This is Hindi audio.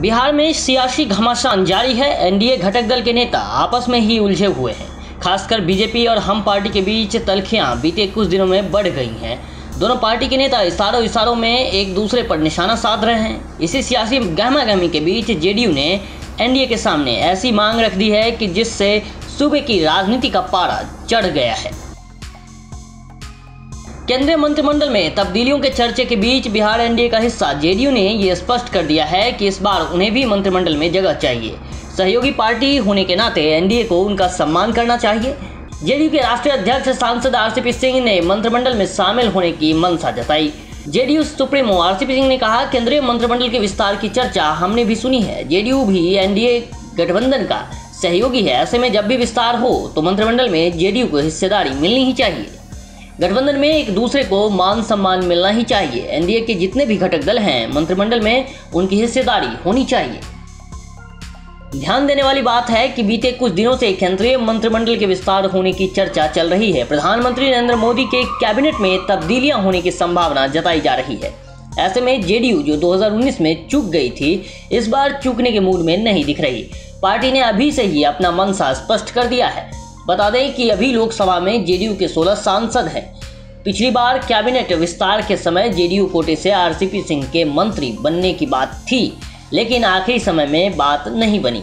बिहार में सियासी घमासान जारी है, एनडीए घटक दल के नेता आपस में ही उलझे हुए हैं। खासकर बीजेपी और हम पार्टी के बीच तलखियाँ बीते कुछ दिनों में बढ़ गई हैं। दोनों पार्टी के नेता इशारों इशारों में एक दूसरे पर निशाना साध रहे हैं। इसी सियासी गहमा गहमी के बीच जेडीयू ने एनडीए के सामने ऐसी मांग रख दी है कि जिससे सूबे की राजनीति का पारा चढ़ गया है। केंद्रीय मंत्रिमंडल में तब्दीलियों के चर्चे के बीच बिहार एनडीए का हिस्सा। जेडीयू ने ये स्पष्ट कर दिया है कि इस बार उन्हें भी मंत्रिमंडल में जगह चाहिए। सहयोगी पार्टी होने के नाते एनडीए को उनका सम्मान करना चाहिए। जेडीयू के राष्ट्रीय अध्यक्ष सांसद आरसीपी सिंह ने मंत्रिमंडल में शामिल होने की मंशा जताई। जेडीयू सुप्रीमो आरसीपी सिंह ने कहा, केंद्रीय मंत्रिमंडल के विस्तार की चर्चा हमने भी सुनी है। जेडीयू भी एनडीए गठबंधन का सहयोगी है। ऐसे में जब भी विस्तार हो तो मंत्रिमंडल में जेडीयू को हिस्सेदारी मिलनी ही चाहिए। गठबंधन में एक दूसरे को मान सम्मान मिलना ही चाहिए। एनडीए के जितने भी घटक दल हैं, मंत्रिमंडल में उनकी हिस्सेदारी होनी चाहिए। ध्यान देने वाली बात है कि बीते कुछ दिनों से केंद्रीय मंत्रिमंडल के विस्तार होने की चर्चा चल रही है। प्रधानमंत्री नरेंद्र मोदी के कैबिनेट में तब्दीलियाँ होने की संभावना जताई जा रही है। ऐसे में जेडीयू, जो 2019 में चूक गई थी, इस बार चूकने के मूड में नहीं दिख रही। पार्टी ने अभी से ही अपना मनसा स्पष्ट कर दिया है। बता दें कि अभी लोकसभा में जेडीयू के 16 सांसद हैं। पिछली बार कैबिनेट विस्तार के समय जेडीयू कोटे से आरसीपी सिंह के मंत्री बनने की बात थी, लेकिन आखिरी समय में बात नहीं बनी।